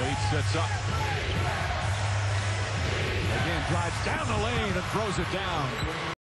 Wade sets up. Again, drives down the lane and throws it down.